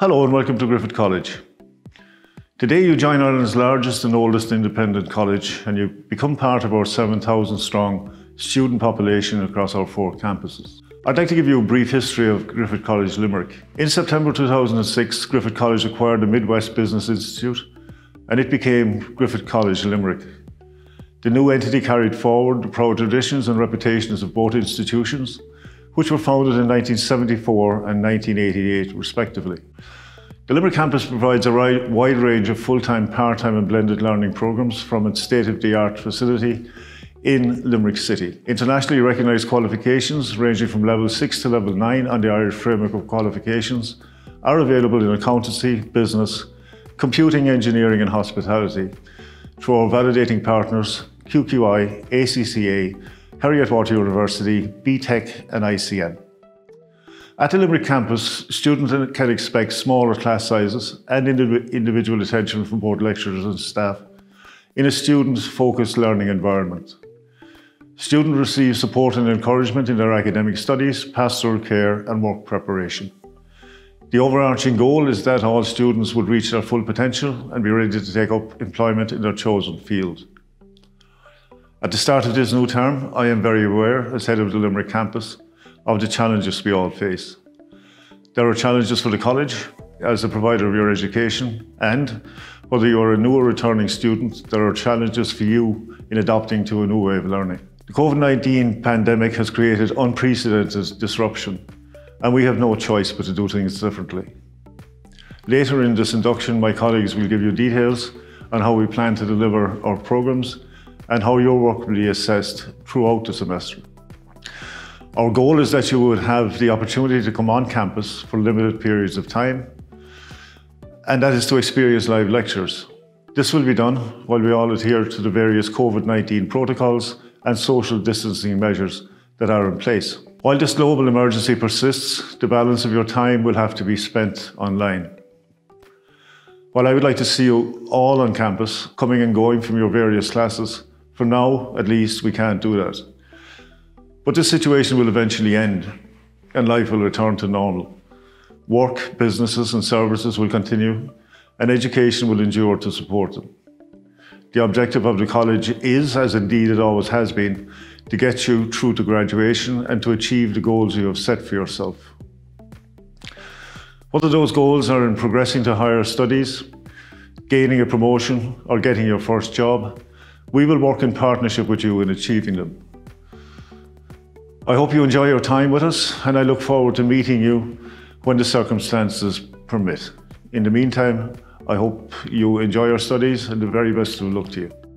Hello and welcome to Griffith College. Today you join Ireland's largest and oldest independent college and you become part of our 7,000 strong student population across our four campuses. I'd like to give you a brief history of Griffith College Limerick. In September 2006, Griffith College acquired the Midwest Business Institute and it became Griffith College Limerick. The new entity carried forward the proud traditions and reputations of both institutions which were founded in 1974 and 1988 respectively. The Limerick campus provides a wide range of full-time, part-time and blended learning programs from its state-of-the-art facility in Limerick City. Internationally recognised qualifications ranging from level 6 to level 9 on the Irish Framework of Qualifications are available in accountancy, business, computing, engineering and hospitality through our validating partners QQI, ACCA Heriot-Watt University, BTEC and ICN. At the Limerick campus, students can expect smaller class sizes and individual attention from both lecturers and staff in a student-focused learning environment. Students receive support and encouragement in their academic studies, pastoral care and work preparation. The overarching goal is that all students would reach their full potential and be ready to take up employment in their chosen field. At the start of this new term, I am very aware, as head of the Limerick campus, of the challenges we all face. There are challenges for the college as a provider of your education, and whether you are a new or returning student, there are challenges for you in adapting to a new way of learning. The COVID-19 pandemic has created unprecedented disruption, and we have no choice but to do things differently. Later in this induction, my colleagues will give you details on how we plan to deliver our programmes and how your work will be assessed throughout the semester. Our goal is that you would have the opportunity to come on campus for limited periods of time, and that is to experience live lectures. This will be done while we all adhere to the various COVID-19 protocols and social distancing measures that are in place. While this global emergency persists, the balance of your time will have to be spent online. While I would like to see you all on campus, coming and going from your various classes, for now, at least, we can't do that. But this situation will eventually end and life will return to normal. Work, businesses and services will continue and education will endure to support them. The objective of the college is, as indeed it always has been, to get you through to graduation and to achieve the goals you have set for yourself. Whether those goals are in progressing to higher studies, gaining a promotion or getting your first job, we will work in partnership with you in achieving them. I hope you enjoy your time with us and I look forward to meeting you when the circumstances permit. In the meantime, I hope you enjoy your studies and the very best of luck to you.